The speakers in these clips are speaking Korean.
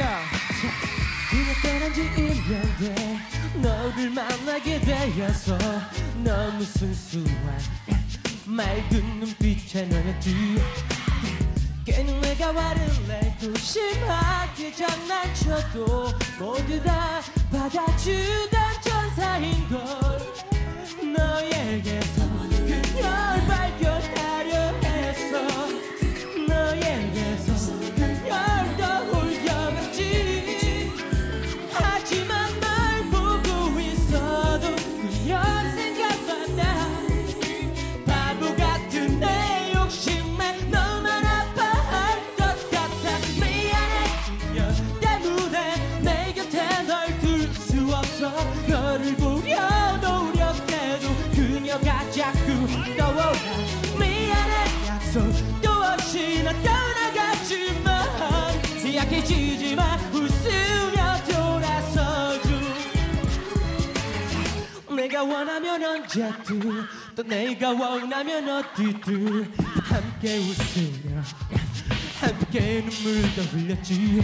야, 그냥 떠난 지 1년 돼 너를 만나게 되어서 너무 순수한 맑은 눈빛의 너였지 괜히 내가 화를 내고 심하게 장난쳐도 모두 다 받아주던 자꾸 떠올라. 미안해. 약속도 없이 나 떠나갔지만. 약해지지 마. 웃으며 돌아서줘 내가 원하면 언제든 또 내가 원하면 어디든 함께 웃으며 함께 눈물도 흘렸지.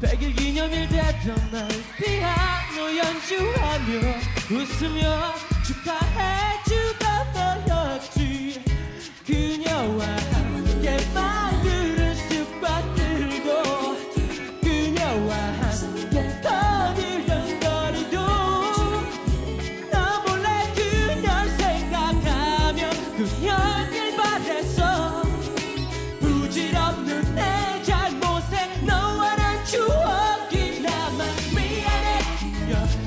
백일 기념일 되던 날 피아노 연주하며 웃으며 그녀를 바랬어 부질없는 내 잘못에 너와 난 추억이 남아 미안해.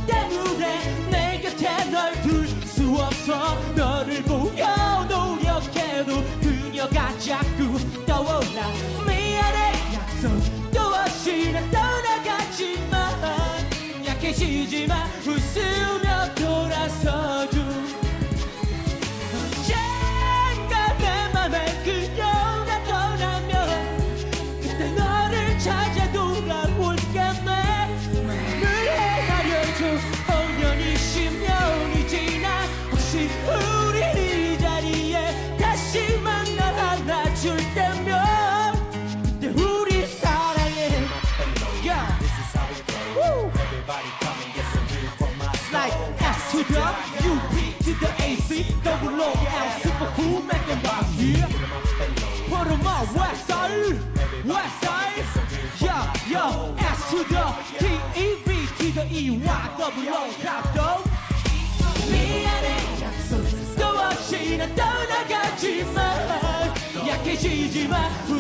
때문에 내 곁에 널 둘 수 없어. 너를 보여 노력해도 그녀가 자꾸 떠올라. 미안해. 약속도 없이 난 떠나갔지만 약해지지 마 웃으며 C double O L super cool making my yeah. Put 'em on west side, west side. Yeah, yo, S to the T E V to the E Y double O top dog. 미안해 약속도 없이 난 떠나가지만 약해지지 마또